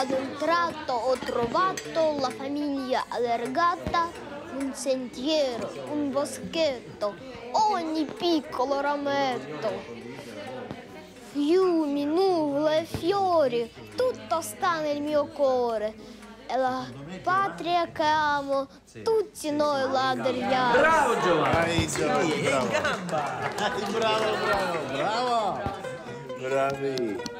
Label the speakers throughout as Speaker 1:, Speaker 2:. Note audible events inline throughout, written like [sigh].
Speaker 1: Ad un tratto ho trovato la famiglia allargata, un sentiero, un boschetto, ogni piccolo rametto. Fiumi, nuvole, fiori, tutto sta nel mio cuore. E la patria che amo, tutti noi la adoriamo.
Speaker 2: Bravo Giovanni! È
Speaker 3: bravo.
Speaker 2: in gamba!
Speaker 3: Bravo, bravo, bravo! Bravi!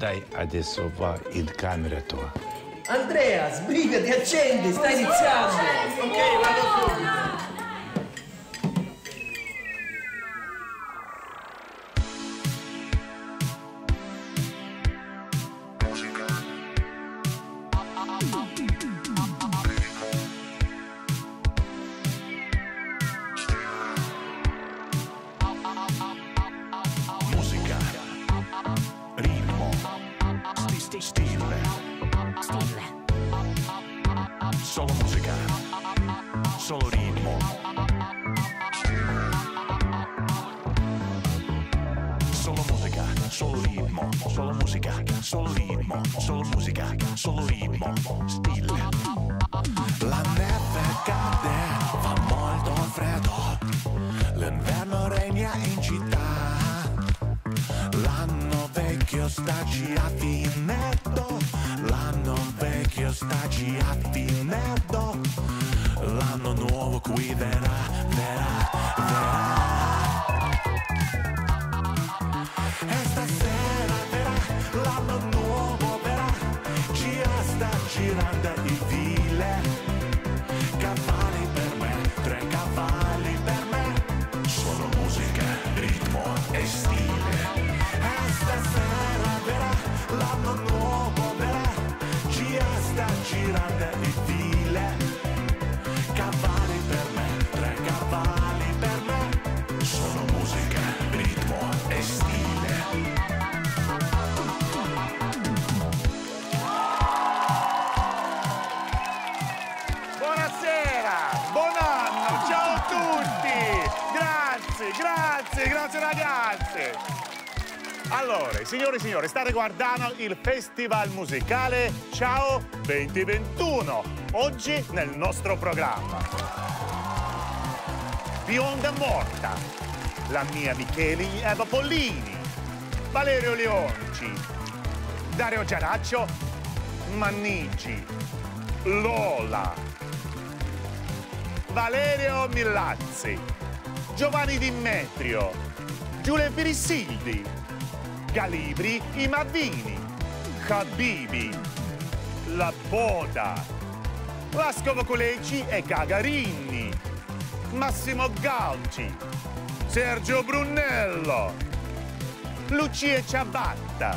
Speaker 4: Dai, adesso va in camera tua.
Speaker 2: Andrea, sbrigati, accendi, sta iniziando! Ok, vado subito!
Speaker 5: Girando il file. Cavalli per me, tre cavalli per me, sono musica, ritmo e stile.
Speaker 6: Buonasera, buon anno, ciao a tutti! Grazie, grazie, grazie ragazzi! Allora, signore e signori, state guardando il festival musicale Ciao 2021, oggi nel nostro programma. Bionda Morta, la mia Micheli Eva Pollini, Valerio Leonci, Dario Giaraccio, Mannigi, Lola, Valerio Millazzi, Giovanni Dimetrio, Giulia Pirissildi, Galibri I Mavini, Habibi, La Boda, Lascovo Colegi e Gagarini, Massimo Galci, Sergio Brunello, Lucia Ciabatta,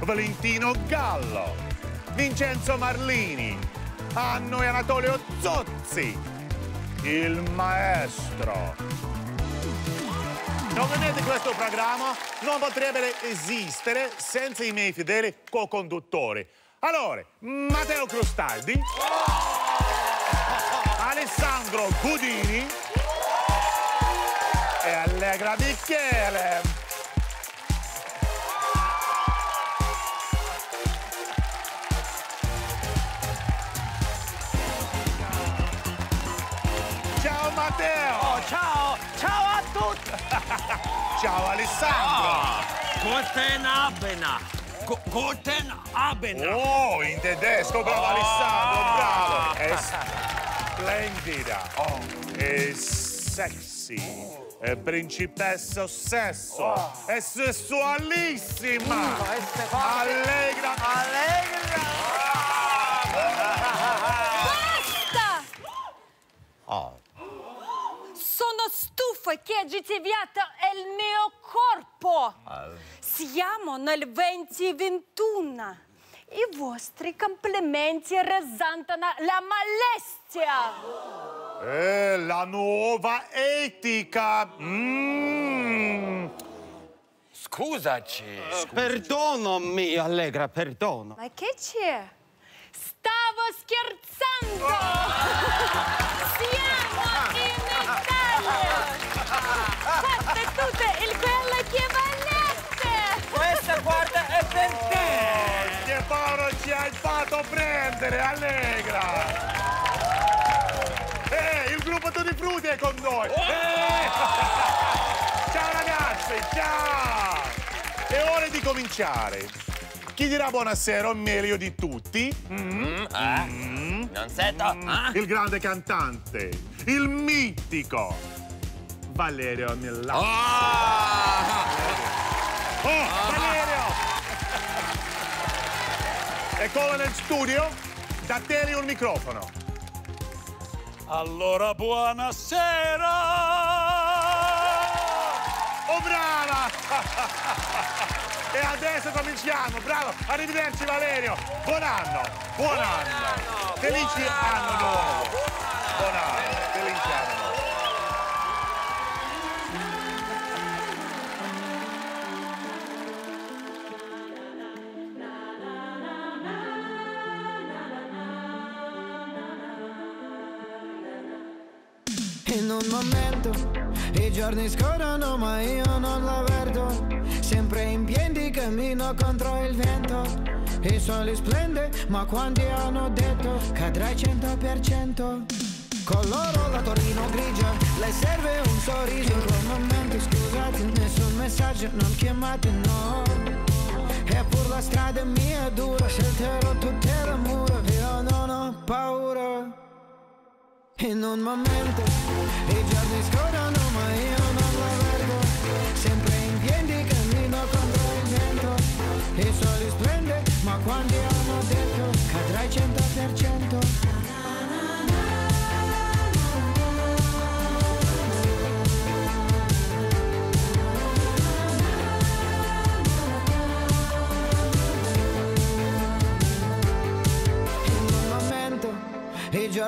Speaker 6: Valentino Gallo, Vincenzo Marlini, Anno e Anatolio Zozzi, il maestro. Ovviamente questo programma non potrebbe esistere senza i miei fedeli co-conduttori. Allora, Matteo Crustaldi, Alessandro Budini e Allegra Michele. Ciao Alessandro!
Speaker 7: Guten Abend! Gu- Guten Abend!
Speaker 6: Oh, in tedesco, bravo Alessandro, bravo! È splendida! Oh, è sexy! È principessa ossesso! È sessualissima! Allegra!
Speaker 8: Basta! Sono stufo che agitiviate il mio corpo. Siamo nel 2021. I vostri complimenti rasentano la molestia.
Speaker 6: È la nuova etica! Mm.
Speaker 7: Scusaci!
Speaker 9: Perdonomi, Allegra, perdono.
Speaker 8: Ma che c'è? Stavo scherzando! Siamo
Speaker 10: guarda, è per te!
Speaker 6: Che Paolo ci hai fatto prendere, Allegra! Eh, il gruppo Tutti Frutti è con noi! Eh! Ciao ragazzi, ciao! È ora di cominciare. Chi dirà buonasera o meglio di tutti? Mm?
Speaker 10: Eh? Non sento? Ah?
Speaker 6: Il grande cantante, il mitico Valerio Milano.
Speaker 10: Ah!
Speaker 6: Oh, Valerio! Eccolo nel studio, da te un microfono.
Speaker 10: Allora, buonasera!
Speaker 6: Oh, brava! e adesso cominciamo, bravo! Arrivederci Valerio! Buon anno! Buon anno! Felici anno nuovo! Buon anno! Felici
Speaker 11: In un momento. I giorni scorrono ma io non la vedo. Sempre in piedi cammino contro il vento. Il sole splende ma quanti hanno detto? Cadrai 100% Con loro la Torino grigia Le serve un sorriso In momento. Scusate nessun messaggio Non chiamate no. Eppur la strada è mia dura Scelterò tutte le mura. Io non ho paura in un momento i giorni scorrono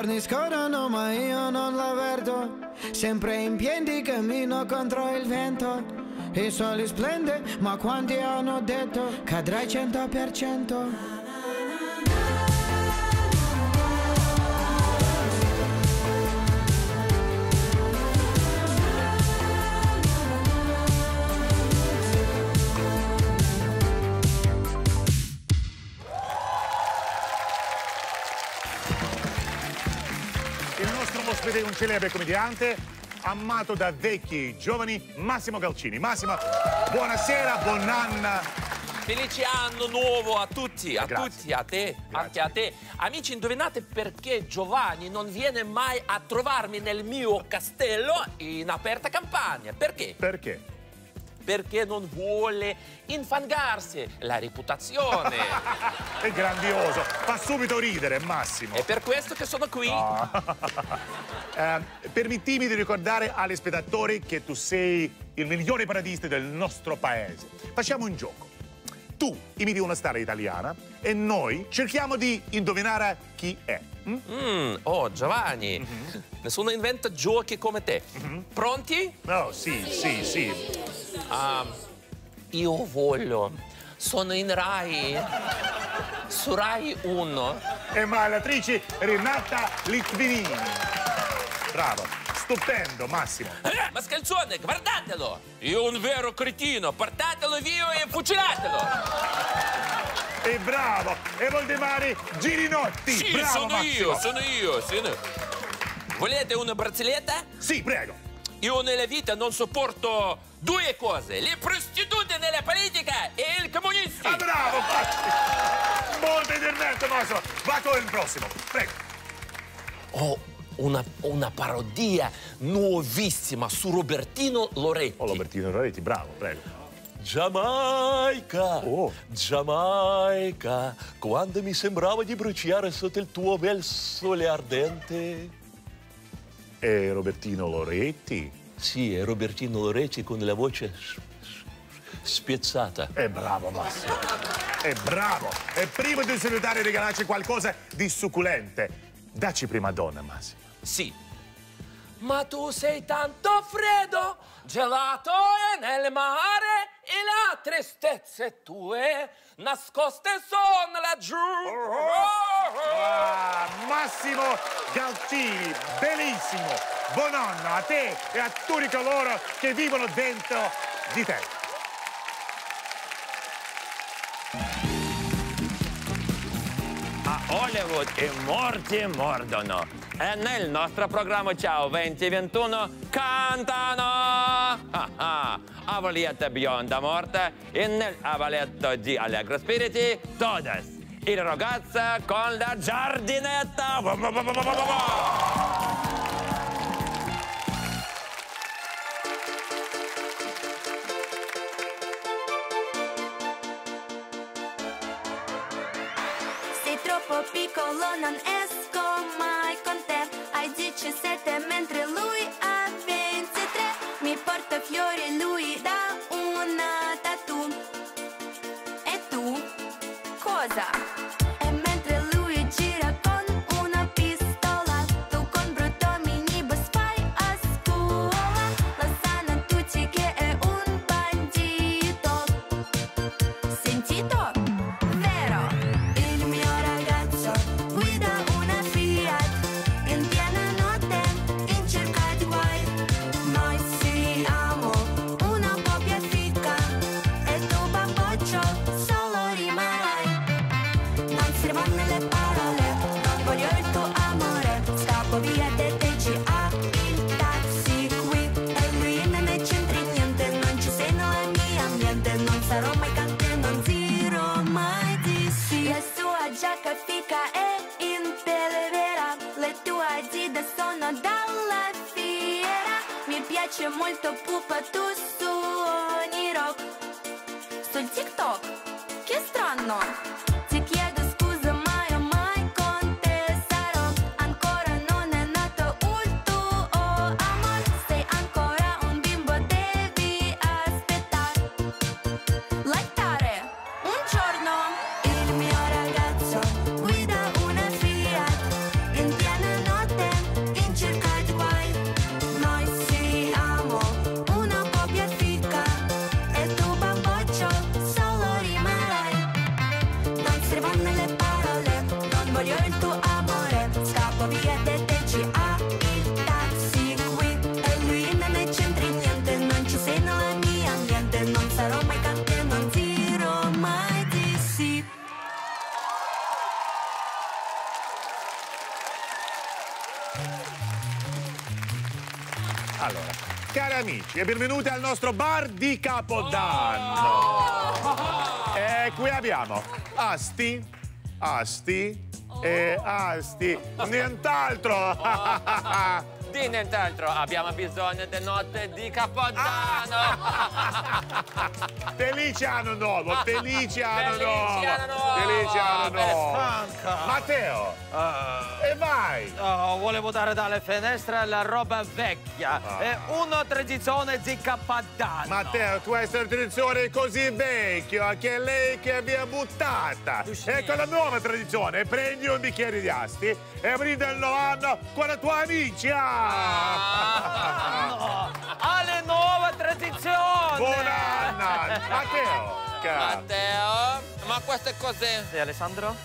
Speaker 11: giorni scorrono ma io non la Sempre in piedi cammino contro il vento. Il sole splende ma quanti hanno detto? Cadrai 100%
Speaker 6: ospite un celebre commediante amato da vecchi giovani, Massimo Galcini. Massimo, buonasera, buon anno.
Speaker 12: Felice anno nuovo a tutti, a
Speaker 6: Grazie.
Speaker 12: tutti, a te,
Speaker 6: Grazie.
Speaker 12: anche a te. Amici, indovinate perché Giovanni non viene mai a trovarmi nel mio castello in aperta campagna? Perché?
Speaker 6: Perché?
Speaker 12: Perché non vuole infangarsi la reputazione. [laughs]
Speaker 6: È grandioso, fa subito ridere, Massimo.
Speaker 12: È per questo che sono qui. [laughs]
Speaker 6: Eh, permettimi di ricordare agli spettatori che tu sei il migliore paradista del nostro paese. Facciamo un gioco. Tu imiti una star italiana e noi cerchiamo di indovinare chi è. mm?
Speaker 12: Mm, oh, Giovanni, nessuno inventa giochi come te. Pronti?
Speaker 6: No, sì, sì, sì.
Speaker 12: Ah, io voglio. Sono in Rai. Su Rai 1.
Speaker 6: E ma l'attrice Renata Litvinini. Bravo, stupendo, Massimo.
Speaker 12: Eh, ma scherzone, guardatelo! È un vero cretino, portatelo via e fucilatelo!
Speaker 6: E bravo, e Voldemari Girinotti.
Speaker 12: Sì,
Speaker 6: bravo,
Speaker 12: sono
Speaker 6: Massimo.
Speaker 12: io, sono io, sono... Volete una barzelletta?
Speaker 6: Sì, prego.
Speaker 12: Io nella vita non sopporto due cose, le prostitute nella politica e il comunista.
Speaker 6: Ah, bravo, Massimo. Molto intervento, Massimo. Va con il prossimo, prego.
Speaker 12: Ho una, una parodia nuovissima su Robertino Loretti.
Speaker 6: Oh, Robertino Loretti, bravo, prego.
Speaker 13: Giamaica,
Speaker 6: Oh.
Speaker 13: Giamaica, quando mi sembrava di bruciare sotto il tuo bel sole ardente.
Speaker 6: E Robertino Loretti?
Speaker 13: Sì, è Robertino Loretti con la voce spezzata.
Speaker 6: È bravo, Massimo. È bravo. E prima di salutare e regalarci qualcosa di succulente, dacci prima donna, Massimo.
Speaker 12: Sì. Ma tu sei tanto freddo, gelato e nel mare e le tristezze tue nascoste sono laggiù. Oh,
Speaker 6: Ah, Massimo Galtini, bellissimo. Buon anno a te e a tutti coloro che vivono dentro di te.
Speaker 7: A Hollywood i morti mordono. E nel nostro programma Ciao 2021 cantano! Ah, ah, Avalietta bionda morta e nel avaletto di Allegro Spiriti Todes. Il ragazzo con la giardinetta.
Speaker 14: Sei troppo piccolo, non esco mai con te. Hai 17 mentre lui ha 23. Mi porta fiori, lui dà una tattoo. E tu? Cosa? Piace molto pupa, tu e
Speaker 6: benvenuti al nostro bar di Capodanno. E qui abbiamo Asti, Asti e Asti, nient'altro.
Speaker 12: Di nient'altro, abbiamo bisogno di notte di Capodanno. [laughs]
Speaker 6: Felice anno nuovo, felice anno
Speaker 12: Felice
Speaker 6: nuovo.
Speaker 12: anno nuovo.
Speaker 6: Felice anno nuovo.
Speaker 9: Franca.
Speaker 6: Matteo, e vai.
Speaker 9: Oh, volevo dare dalle finestre la roba vecchia.
Speaker 6: Ah.
Speaker 9: È una tradizione di Capodanno.
Speaker 6: Matteo, tu hai questa tradizione così vecchia che è lei che abbia buttata. Ecco la nuova tradizione, prendi un bicchiere di asti e brinda il nuovo anno con i tuoi amici. Ah!
Speaker 9: Alle nuove tradizioni.
Speaker 6: Buon anno! Matteo!
Speaker 12: Matteo, ma queste cose?
Speaker 9: Sì, Alessandro?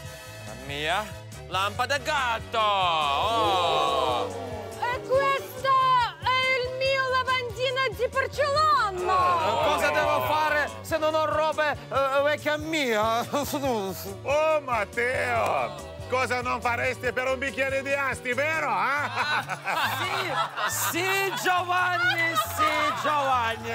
Speaker 12: La mia lampada gatto. Oh.
Speaker 8: E questo è il mio lavandino di porcellana!
Speaker 9: Cosa devo fare se non ho robe eh, vecchia mia?
Speaker 6: Oh Matteo! Cosa non faresti per un bicchiere di asti, vero? eh?
Speaker 9: Sì, sì, Giovanni, sì, Giovanni.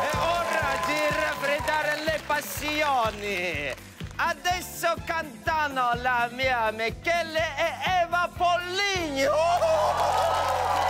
Speaker 9: È ora di raffreddare le passioni. Adesso cantano la mia Michele e Eva Pollini.
Speaker 14: Dalle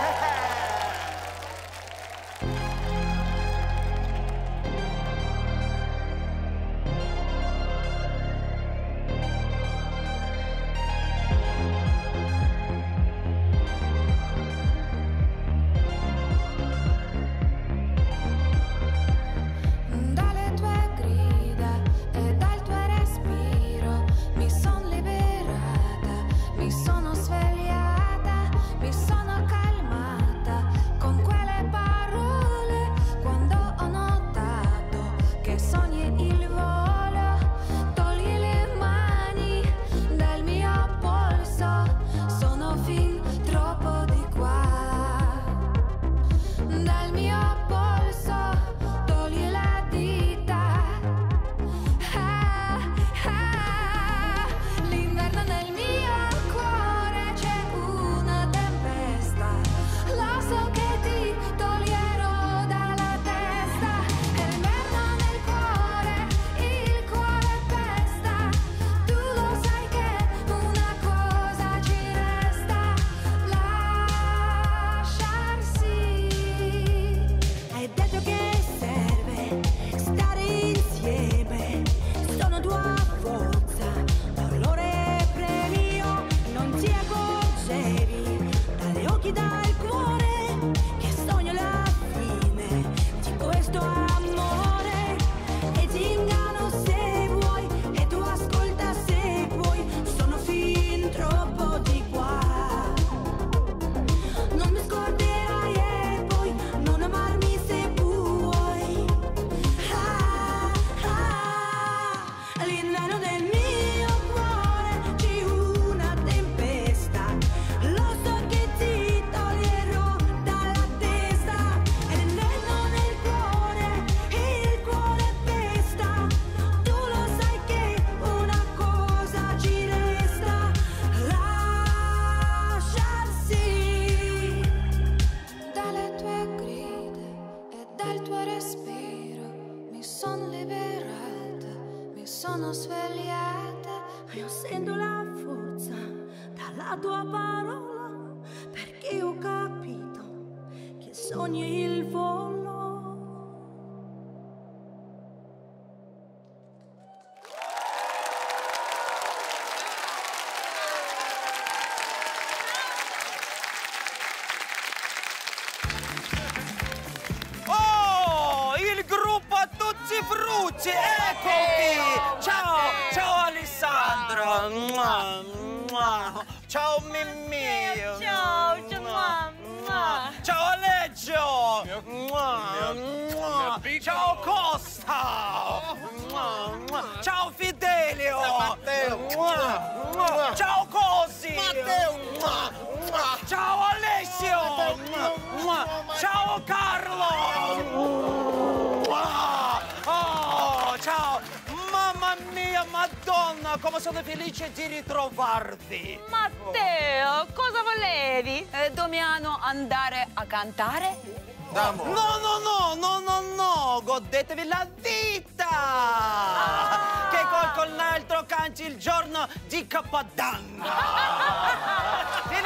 Speaker 15: Canci il
Speaker 9: giorno di Capodanno. Ah. Te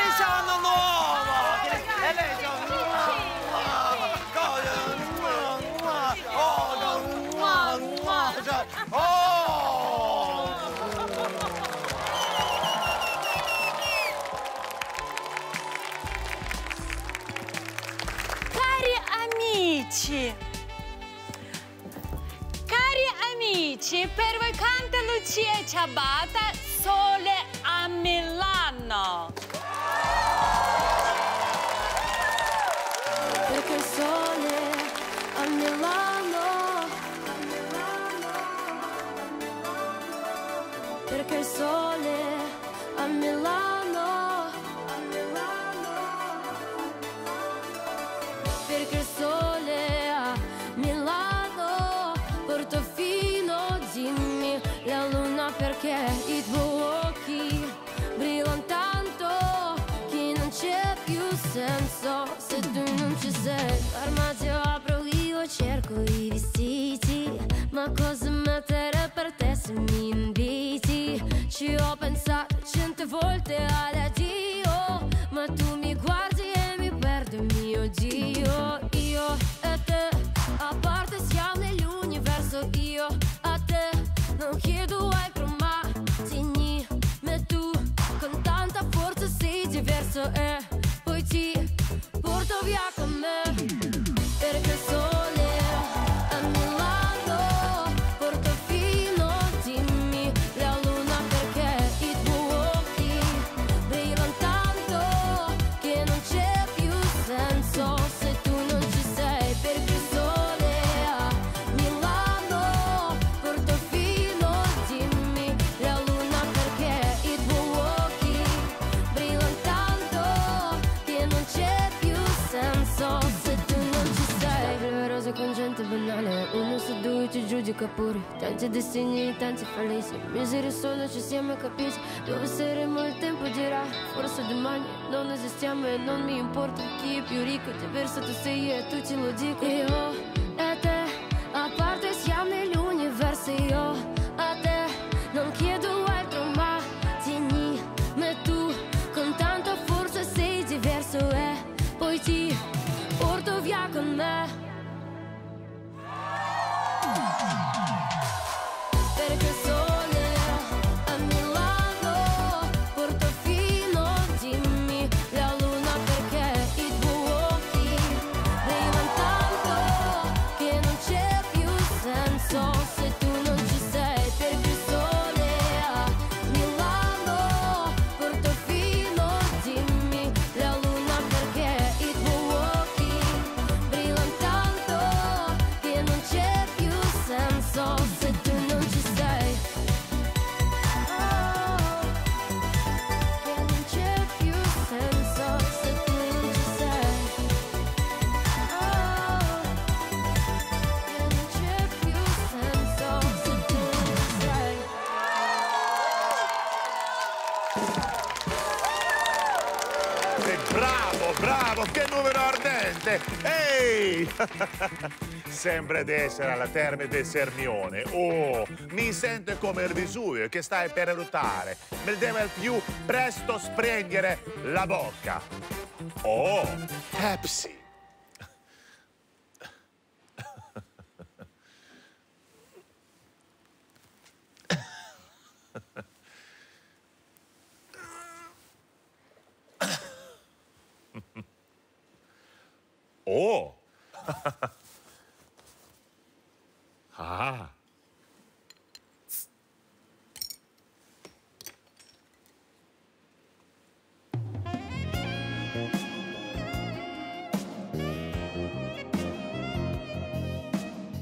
Speaker 9: nuovo. E lei
Speaker 8: sono Lucia Ciabatta, Sole a Milano.
Speaker 15: Ci ho pensato cento volte ad addio Ma tu mi guardi e mi perdo il mio Dio. tante banane Uno su due ci giudica pure Tanti destini, tanti falesi Miseri sono, ci siamo capiti Dove saremo il tempo dirà Forse domani non esistiamo e non mi importa Chi è più ricco, diverso tu sei e tu ce lo dico Io [laughs]
Speaker 6: Sembra di essere alla terme del Sermione. Oh, mi sento come il Vesuvio che stai per eruttare. Mi deve al più presto spegnere la bocca. Oh, Pepsi. [laughs] Oh! Ah!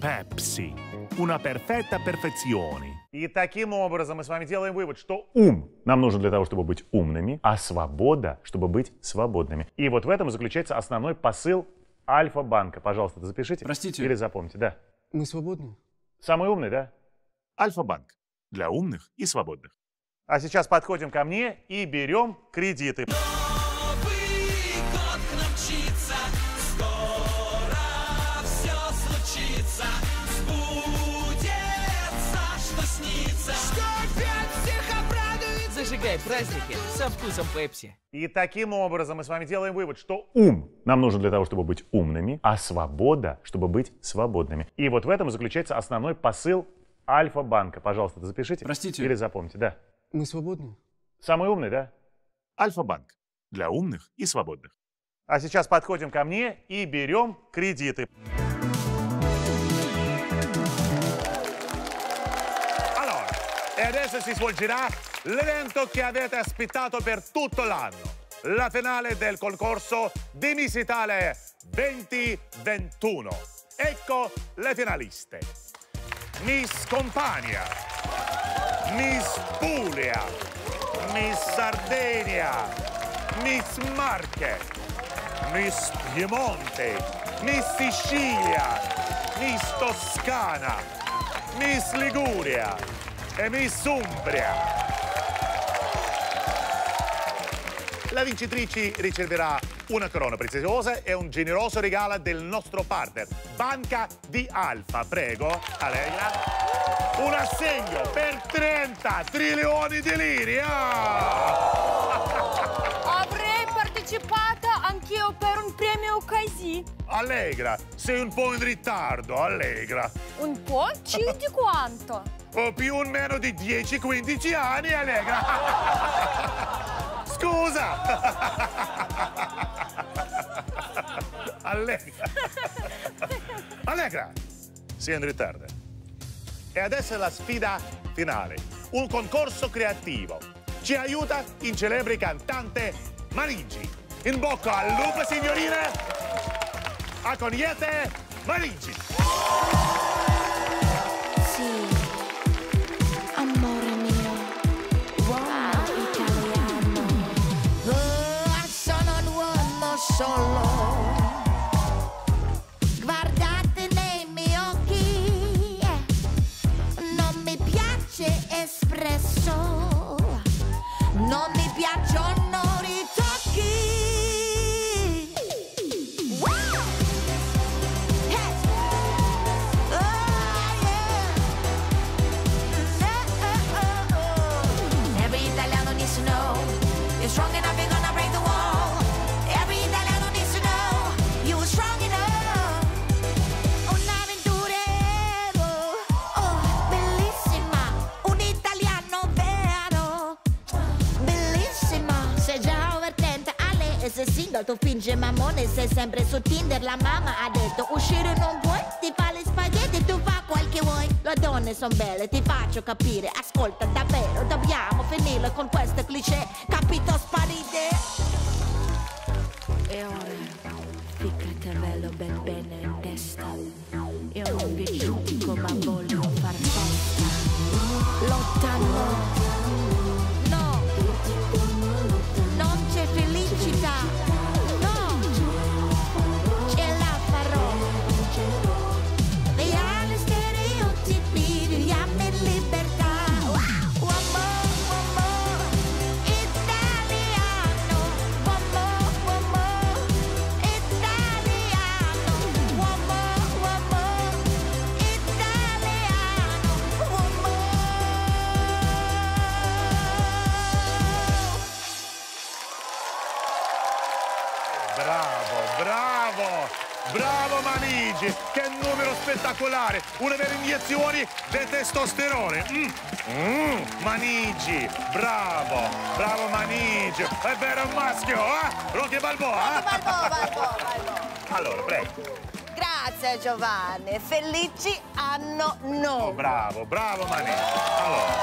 Speaker 6: Пепси. Una perfetta perfezione. И таким образом мы с вами делаем вывод, что ум нам нужен для того, чтобы быть умными, а свобода, чтобы быть свободными. И вот в этом заключается основной посыл Альфа-банка. Пожалуйста, запишите. Простите. Или запомните, да.
Speaker 16: Мы свободны?
Speaker 6: Самый умный, да? Альфа-банк. Для умных и свободных. А сейчас подходим ко мне и берем кредиты.
Speaker 17: Зажигай праздники со вкусом Пепси.
Speaker 6: И таким образом мы с вами делаем вывод, что ум нам нужен для того, чтобы быть умными, а свобода, чтобы быть свободными. И вот в этом заключается основной посыл Альфа-банка. Пожалуйста, запишите. Простите. Или запомните, да.
Speaker 16: Мы свободны?
Speaker 6: Самый умный, да? Альфа-банк. Для умных и свободных. А сейчас подходим ко мне и берем кредиты. E adesso si svolgerà l'evento che avete aspettato per tutto l'anno. La finale del concorso di Miss Italia 2021. Ecco le finaliste. Miss Compania, Miss Puglia, Miss Sardegna, Miss Marche, Miss Piemonte, Miss Sicilia, Miss Toscana, Miss Liguria e Miss Umbria. La vincitrice riceverà una corona preziosa e un generoso regalo del nostro partner, Banca di Alfa. Prego, Allegra. Un assegno per 30 trilioni di lire. Ah! [laughs]
Speaker 8: Avrei partecipato anch'io per un premio così.
Speaker 6: Allegra, sei un po' in ritardo, Allegra.
Speaker 8: Un po'? Ci di quanto? [laughs]
Speaker 6: O più o meno di 10-15 anni, Allegra. [laughs] Scusa! Allegra. Allegra, sei in ritardo. E adesso la sfida finale. Un concorso creativo. Ci aiuta il celebre cantante Marigi. In bocca al lupo, signorine! A cogliete Marigi!
Speaker 18: Sì, fingi mammone, sei sempre su Tinder, la mamma ha detto uscire non puoi, ti fa le spaghetti, tu fa quel che vuoi. Le donne sono belle, ti faccio capire, ascolta davvero, dobbiamo finirla con queste cliché, capito sparite? E ora, ficcatevelo ben bene in testa, io non
Speaker 6: spettacolare! Una delle iniezioni di testosterone. Mm. Mm, Manigi, bravo, bravo Manigi. È vero un maschio, eh? Rocky Balboa, eh?
Speaker 19: Balboa, Balboa, Balboa.
Speaker 6: Allora, prego.
Speaker 19: Grazie Giovanni, felici anno nuovo.
Speaker 6: Oh, bravo, bravo Manigi. Allora,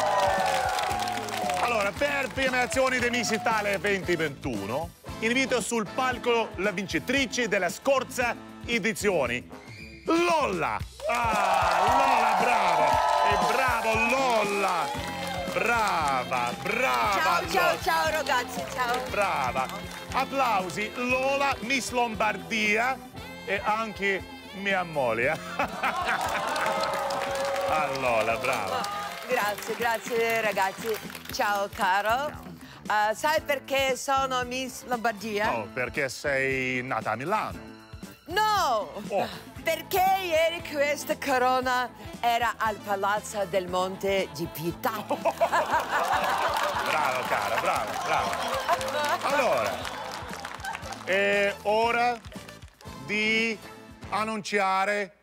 Speaker 6: allora per premiazioni di Miss Italia 2021, invito sul palco la vincitrice della scorsa edizione, Lolla. Ah, Lola, bravo. E bravo Lolla. Brava, brava.
Speaker 19: Ciao, ciao, ciao ragazzi, ciao.
Speaker 6: Brava. Applausi, Lola, Miss Lombardia e anche mia moglie. [laughs] allora, brava.
Speaker 19: Grazie, grazie ragazzi. Ciao caro. Eh, sai perché sono Miss Lombardia?
Speaker 6: Oh, perché sei nata a Milano.
Speaker 19: No!
Speaker 6: Oh.
Speaker 19: Perché ieri questa corona era al Palazzo del Monte di Pietà. [laughs]
Speaker 6: Brava, cara, brava, brava. Allora, è ora di annunciare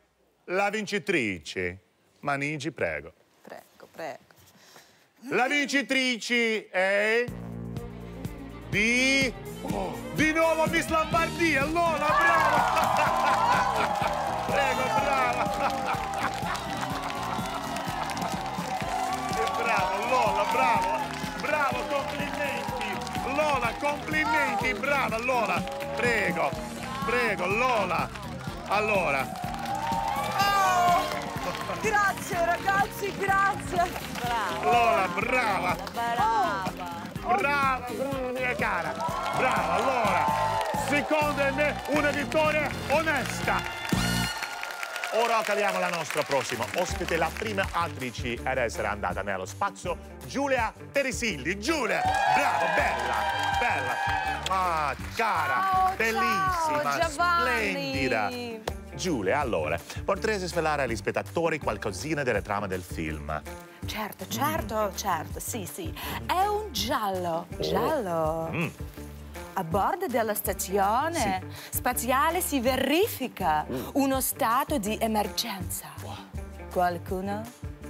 Speaker 6: la vincitrice. Manigi, prego.
Speaker 19: Prego, prego.
Speaker 6: La vincitrice è di oh, di nuovo Miss Lombardia, Lola, brava! [laughs] Prego, brava! E bravo, Lola, bravo! Bravo, complimenti! Lola, complimenti, brava Lola! Prego, prego, Lola! Allora,
Speaker 19: Oh, grazie ragazzi, grazie. Bravo.
Speaker 6: Lola, brava!
Speaker 19: Brava.
Speaker 6: Brava, brava mia cara! Brava, allora, secondo me una vittoria onesta! Ora caliamo la nostra prossima ospite, la prima attrice ad essere andata nello spazio, Giulia Perisilli. Giulia, bravo, bella, bella, ah, cara,
Speaker 20: Ciao,
Speaker 6: bellissima,
Speaker 20: ciao,
Speaker 6: splendida. Giulia, allora, potresti svelare agli spettatori qualcosina delle trame del film?
Speaker 20: Certo, certo, certo, sì, sì. È un giallo, giallo.
Speaker 6: Mm.
Speaker 20: A bordo della stazione spaziale si verifica uno stato di emergenza. Qualcuno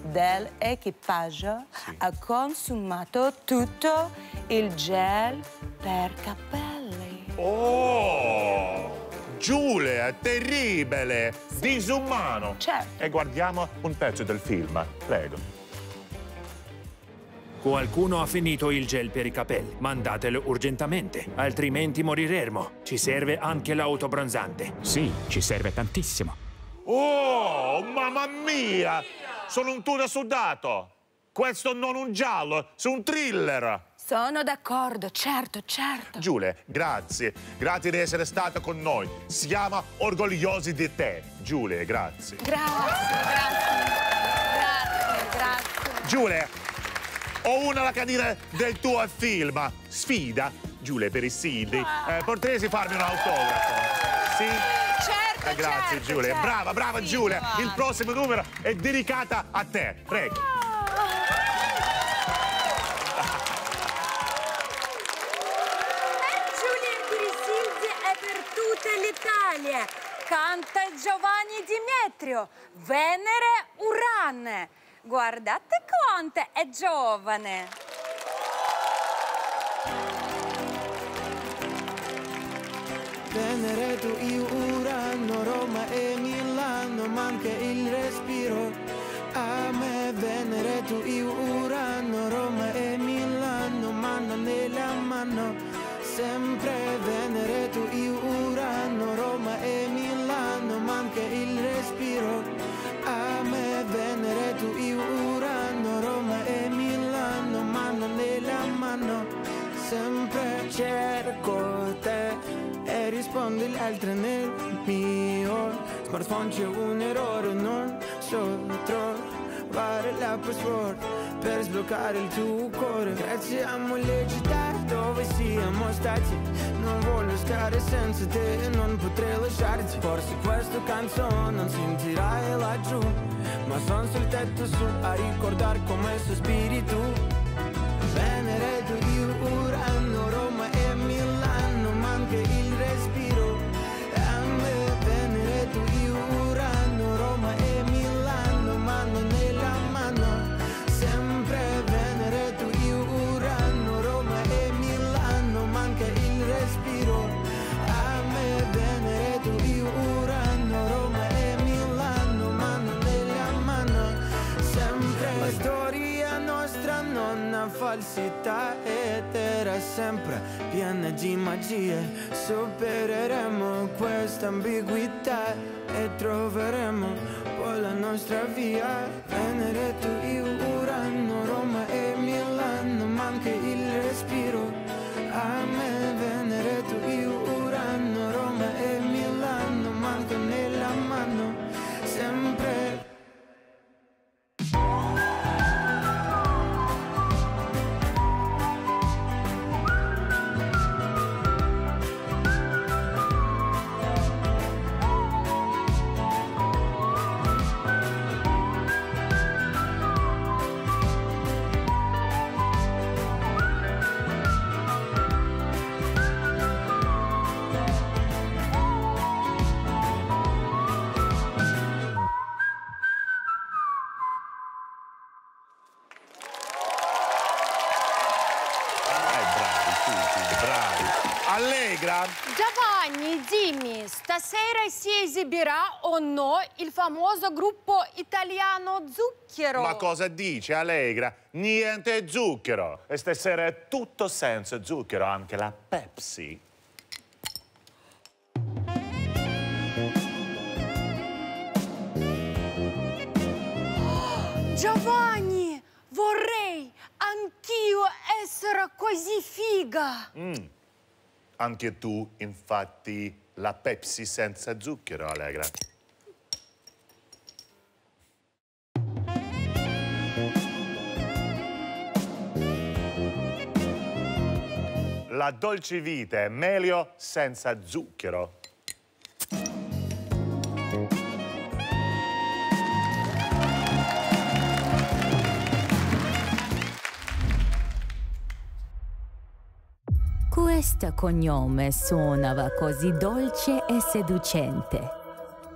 Speaker 20: dell'equipaggio ha consumato tutto il gel per capelli.
Speaker 6: Oh! Giulia, terribile, disumano.
Speaker 20: Certo.
Speaker 6: E guardiamo un pezzo del film, prego.
Speaker 21: Qualcuno ha finito il gel per i capelli. Mandatelo urgentemente, altrimenti moriremo. Ci serve anche l'autobronzante.
Speaker 22: Sì, ci serve tantissimo.
Speaker 6: Oh, mamma mia! Sono un tuo sudato. Questo non un giallo, è un thriller.
Speaker 20: Sono d'accordo, certo, certo.
Speaker 6: Giulia, grazie. Grazie di essere stata con noi. Siamo orgogliosi di te. Giulia, grazie.
Speaker 20: Grazie, grazie. Grazie, grazie.
Speaker 6: Giulia, ho una lacadina del tuo film. Sfida. Giulia per i CD. Eh, potresti farmi un autografo? Sì?
Speaker 20: Certo,
Speaker 6: Eh, grazie
Speaker 20: certo,
Speaker 6: Giulia,
Speaker 20: certo.
Speaker 6: brava, brava
Speaker 20: Sì,
Speaker 6: Giulia.
Speaker 20: Giovanni.
Speaker 6: Il prossimo numero è dedicata a te. Prego.
Speaker 8: Giulia Pirisildi è per tutta l'Italia. Canta Giovanni Dimetrio, Venere Urane. Guardate quanto è giovane.
Speaker 23: Venere, tu, io, Urano, Roma e Milano, manca il respiro. A me Venere, tu, io, Urano, Roma e Milano, mano nella mano. Sempre Venere, tu, io, Sempre cerco te e rispondi le altre nel mio smartphone. C'è un errore non so trovare la password per sbloccare il tuo cuore. Grazie amo le città dove siamo stati? Non voglio stare senza te non potrei lasciarti. Forse questa canzone non sentirai laggiù ma son sul tetto su a ricordare come sospiri tu falsità ed era sempre piena di magie. Supereremo questa ambiguità e troveremo poi la nostra via. Venere, tu, io, Urano, Roma e Milano, manca il
Speaker 8: si esibirà o no il famoso gruppo italiano Zucchero?
Speaker 6: ma cosa dice Allegra? Niente zucchero. E stasera è tutto senza zucchero, anche la Pepsi.
Speaker 8: Giovanni, vorrei anch'io essere così figa.
Speaker 6: Mm. Anche tu, infatti, la Pepsi senza zucchero, Allegra. La dolce vita è meglio senza zucchero.
Speaker 24: Questo cognome suonava così dolce e seducente.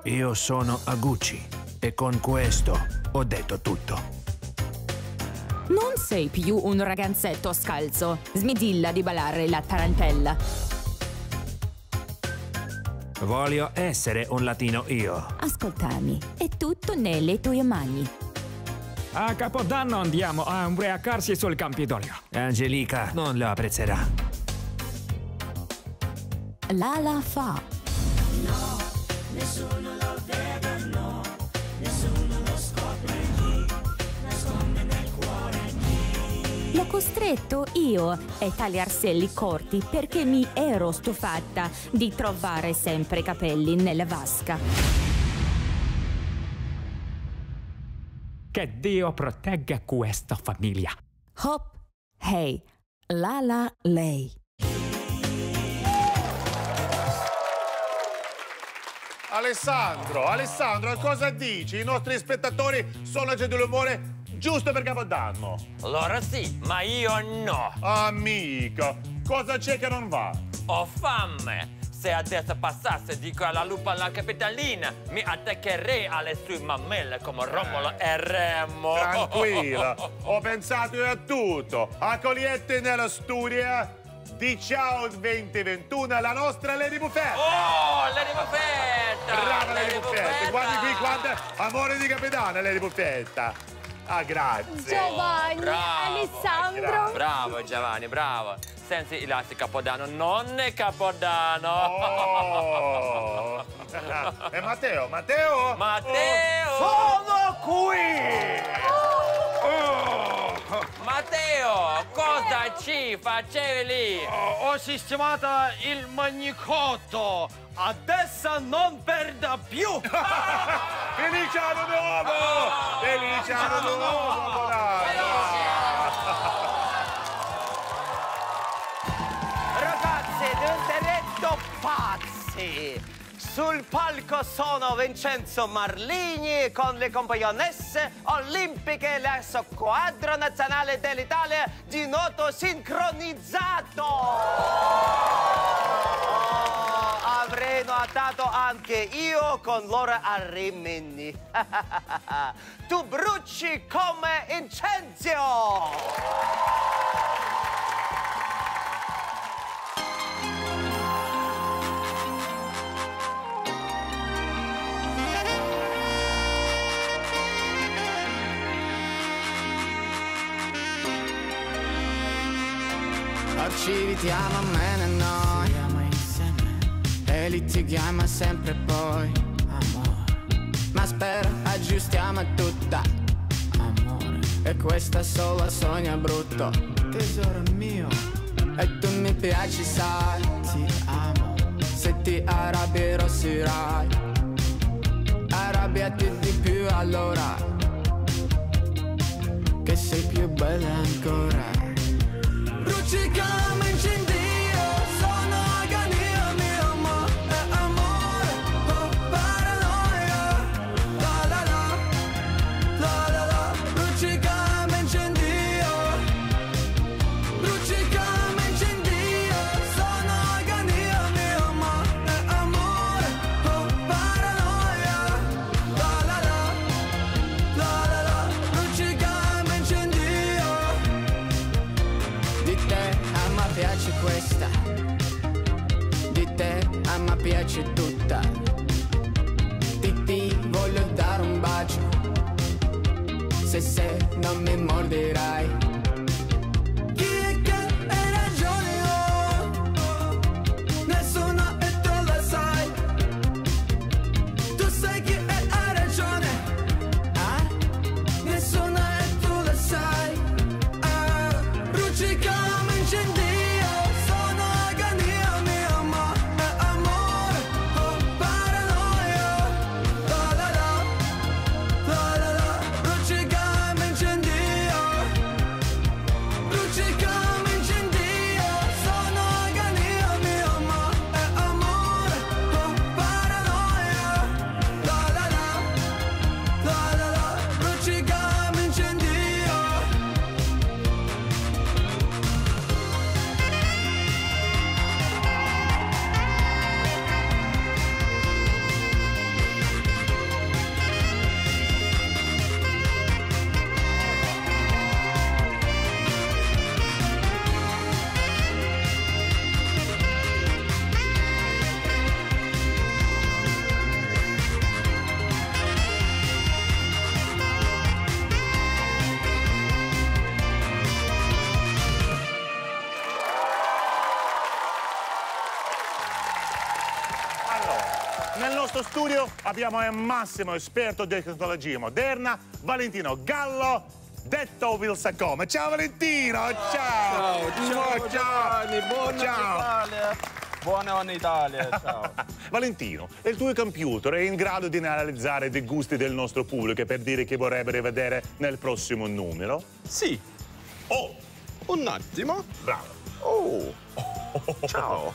Speaker 21: Io sono Agucci e con questo ho detto tutto.
Speaker 24: Non sei più un ragazzetto scalzo. Smidilla di ballare la tarantella.
Speaker 21: Voglio essere un latino io.
Speaker 24: Ascoltami, è tutto nelle tue mani.
Speaker 22: A Capodanno andiamo a ubriacarsi sul Campidoglio.
Speaker 21: Angelica non lo apprezzerà.
Speaker 24: Lala fa.
Speaker 11: Nessuno lo vede, no. Nessuno lo scopre chi nasconde nel cuore chi.
Speaker 24: L'ho costretto io a tagliarselli corti perché mi ero stufata di trovare sempre i capelli nella vasca.
Speaker 22: Che Dio protegga questa famiglia.
Speaker 24: Hop, hey, Lala lei.
Speaker 6: Alessandro, Alessandro, cosa dici? I nostri spettatori sono gente dell'umore giusto per Capodanno.
Speaker 7: Allora sì, ma io no.
Speaker 6: Amico, cosa c'è che non va?
Speaker 7: Ho fame. Se adesso passasse di qua la lupa alla capitalina, mi attaccherei alle sue mammelle come Romolo e Remo.
Speaker 6: Tranquilla, [laughs] ho pensato a tutto. Accogliete nella studia di Ciao 2021 la nostra Lady Buffet.
Speaker 7: Oh, Lady Buffetta!
Speaker 6: Brava Lady
Speaker 7: Lady
Speaker 6: Buffetta.
Speaker 7: Buffetta.
Speaker 6: Guardi qui quanto amore di capitano Lady Buffetta. Ah, grazie.
Speaker 8: Giovanni,
Speaker 7: Bravo,
Speaker 8: Alessandro.
Speaker 7: Bravo Giovanni, bravo. Senza i lassi Capodanno non è Capodanno.
Speaker 6: Oh. [laughs] E Matteo, Matteo?
Speaker 7: Matteo!
Speaker 9: Sono qui!
Speaker 7: Cosa ci facevi lì?
Speaker 9: Ho, ho sistemato il manicotto. Adesso non perda più. [laughs]
Speaker 6: Felice anno nuovo! Felice anno nuovo! buon
Speaker 9: Ragazzi, diventerete pazzi! Sul palco sono Vincenzo Marlini con le compagnonesse olimpiche la squadra nazionale dell'Italia di nuoto sincronizzato! Oh, avrei nuotato anche io con Laura Arrimini. [laughs] tu bruci come incenzio!
Speaker 11: Ci invitiamo a mene noi E litighiamo sempre poi. Ma spero aggiustiamo tutta. Amore. E questa sola sogna brutto. Tesoro mio. E tu mi piaci sai. Ti amo. Se ti arrabbi rossirai. Arrabbiati di più allora. Che sei più bella ancora Bruci come Se se non mi morderai
Speaker 6: abbiamo il massimo esperto di tecnologia moderna, Valentino Gallo, detto Wilsacom. Ciao Valentino, ciao!
Speaker 25: Ciao, Giovanni, buona
Speaker 6: Ciao.
Speaker 25: Italia. Buona Italia, ciao. [laughs]
Speaker 6: Valentino, il tuo computer è in grado di analizzare i gusti del nostro pubblico per dire chi vorrebbe rivedere nel prossimo numero?
Speaker 25: Sì.
Speaker 6: Oh!
Speaker 25: Un attimo.
Speaker 6: Bravo.
Speaker 25: Oh. [laughs] Ciao.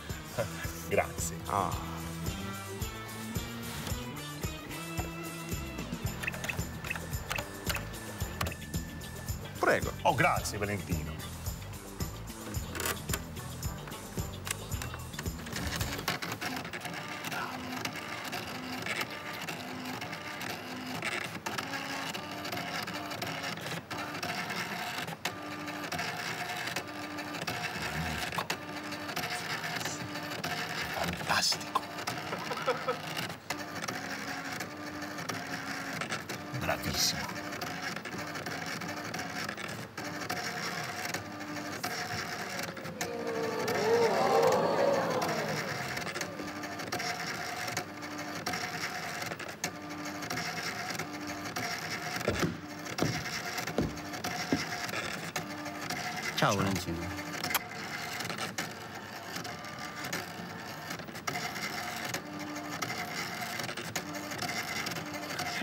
Speaker 6: Grazie.
Speaker 25: Ah. Prego.
Speaker 6: Oh, grazie Valentino.
Speaker 9: Ciao Valentino.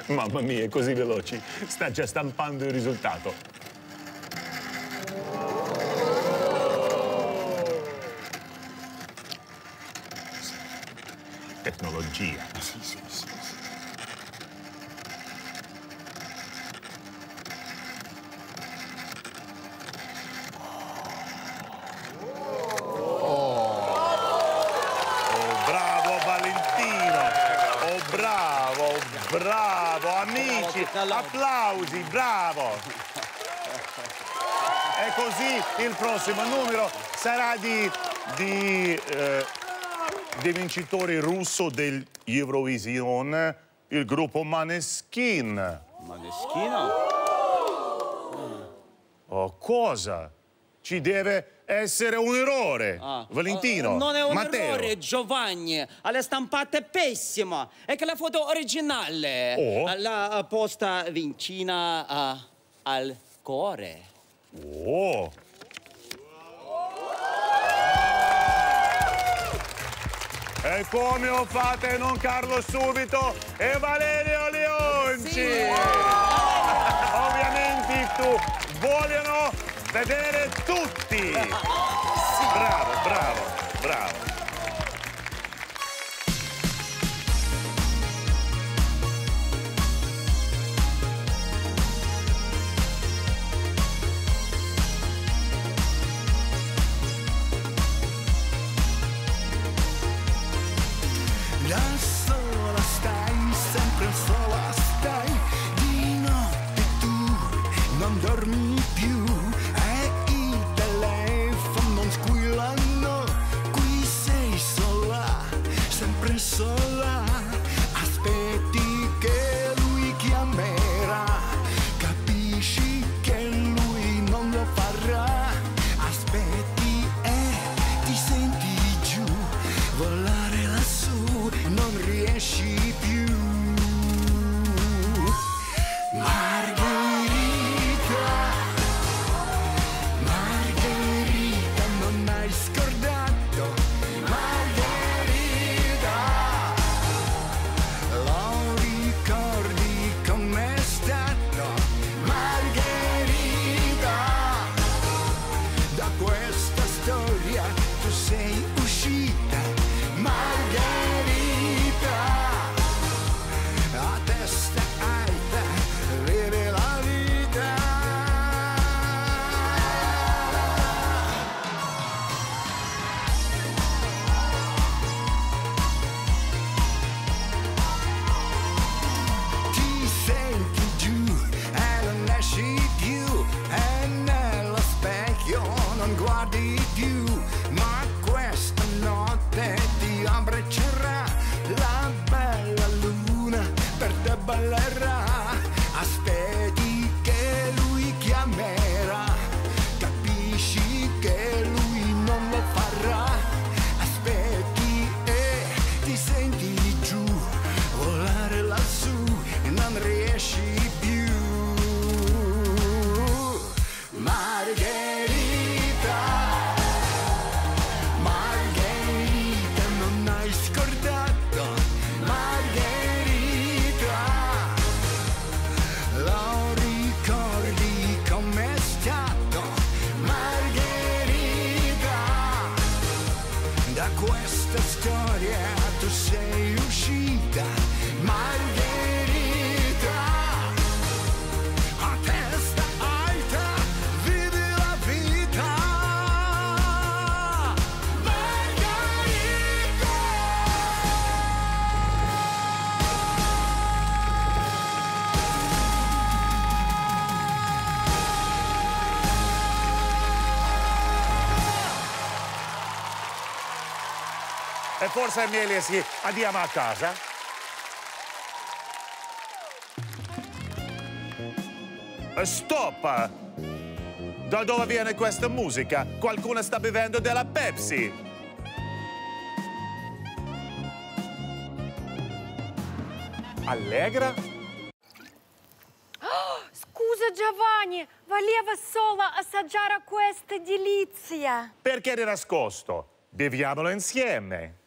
Speaker 6: Mamma mia, così veloci. Sta già stampando il risultato. Tecnologia. Sì, sì, sì. Oh, bravo Valentino! Oh, bravo, bravo, amici! Applausi, bravo! E così il prossimo numero sarà di, di, eh, dei vincitori russo dell'Eurovision, il gruppo Maneskin.
Speaker 25: Maneschino?
Speaker 6: Oh, cosa? Ci deve
Speaker 26: essere un errore. Valentino,
Speaker 9: Ah, non è un
Speaker 26: Matteo.
Speaker 9: errore, Giovanni. La stampata è pessima. È che la foto originale.
Speaker 26: Oh.
Speaker 9: La posta vicina a- al cuore.
Speaker 26: Oh. E come ho fatto a non Carlo Subito e Valerio Leonci? Ovviamente tu vogliono vedere tutti. Bravo, bravo, bravo.
Speaker 27: E
Speaker 26: Amelia sì, andiamo a casa. Stop! Da dove viene questa musica? Qualcuno sta bevendo della Pepsi. Allegra?
Speaker 8: Scusa Giovanni, voleva solo assaggiare questa delizia.
Speaker 26: Perché di nascosto? Beviamolo insieme.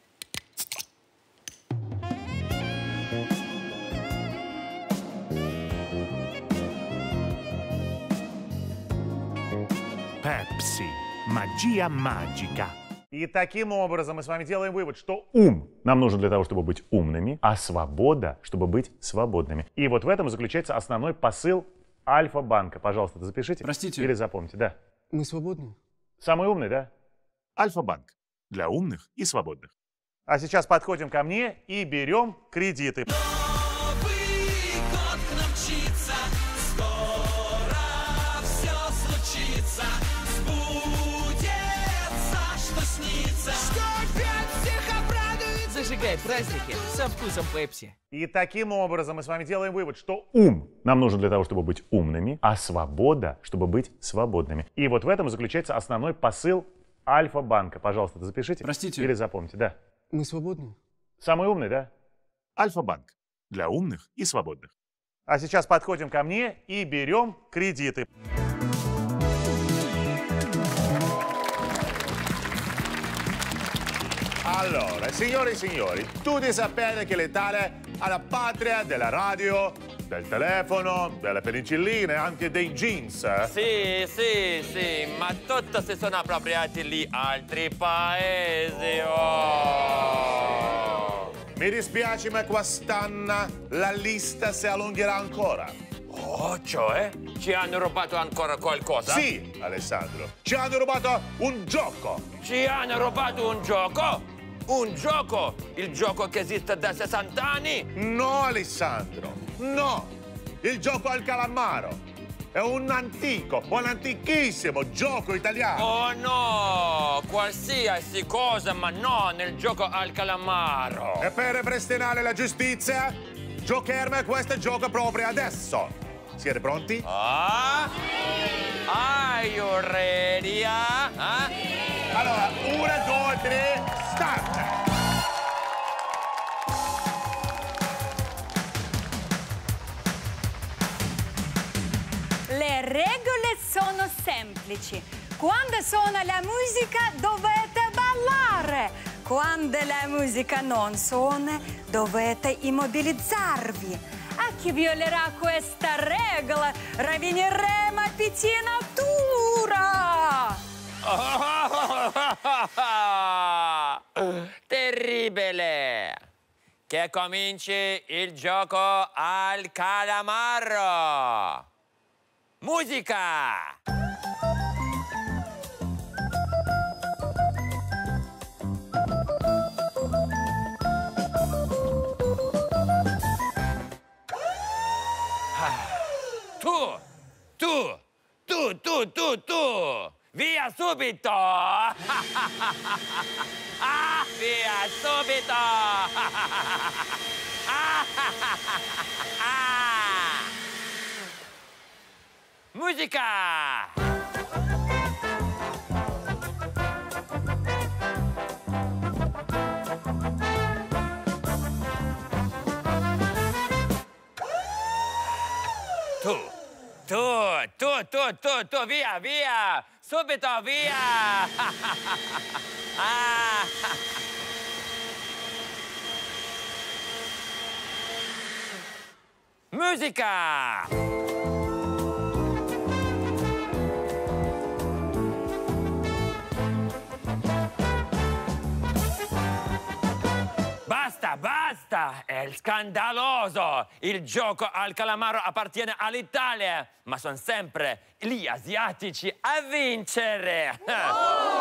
Speaker 6: Пепси. Magia magica.
Speaker 26: И таким образом мы с вами делаем вывод, что ум нам нужен для того, чтобы быть умными, а свобода, чтобы быть свободными. И вот в этом заключается основной посыл Альфа-банка. Пожалуйста, запишите.
Speaker 16: Простите.
Speaker 26: Или запомните, да.
Speaker 16: Мы свободны?
Speaker 26: Самый умный, да? Альфа-банк. Для умных и свободных. А сейчас подходим ко мне и берем кредиты.
Speaker 28: Избегай праздники со вкусом пепси.
Speaker 6: И таким образом мы с вами делаем вывод, что ум нам нужен для того, чтобы быть умными, а свобода, чтобы быть свободными. И вот в этом заключается основной посыл Альфа-банка. Пожалуйста, запишите.
Speaker 16: Простите.
Speaker 6: Или запомните, да.
Speaker 16: Мы свободны?
Speaker 6: Самый умный, да? Альфа-банк. Для умных и свободных. А сейчас подходим ко мне и берем кредиты. Allora, signore e signori, tutti sapete che l'Italia è la patria della radio, del telefono, delle penicilline, anche dei jeans.
Speaker 7: Sì, sì, sì, ma tutto si sono appropriati lì altri paesi. Oh.
Speaker 6: Mi dispiace, ma quest'anno la lista si allungherà ancora.
Speaker 7: Oh, cioè? Ci hanno rubato ancora qualcosa?
Speaker 6: Sì, Alessandro, ci hanno rubato un gioco.
Speaker 7: Ci hanno rubato un gioco? Un gioco? Il gioco che esiste da 60 anni?
Speaker 6: No, Alessandro, no. Il gioco al calamaro. È un antico, un antichissimo gioco italiano.
Speaker 7: Oh no! Qualsiasi cosa, ma no nel gioco al calamaro.
Speaker 6: E per ripristinare la giustizia, giocheremo questo gioco proprio adesso. Siete pronti?
Speaker 7: Ah? Are you ready? ah? Ah?
Speaker 6: Allora, una, due, tre, start!
Speaker 8: Le regole sono semplici. Quando suona la musica dovete ballare. Quando la musica non suona dovete immobilizzarvi. A chi violerà questa regola rovineremo a pettinatura. [laughs]
Speaker 7: Terribile! Che cominci il gioco al calamaro! Musica! Tu, tu, tu, tu, tu, tu! Via subito! [laughs] Ah, via subito! [laughs] Ah! Musica! Tu, tu, tu, tu, tu, tu, via, via! Subito, via! [laughs] Ah! Musica! Basta, basta! È scandaloso! Il gioco al calamaro appartiene all'Italia, ma sono sempre gli asiatici a vincere! Mm.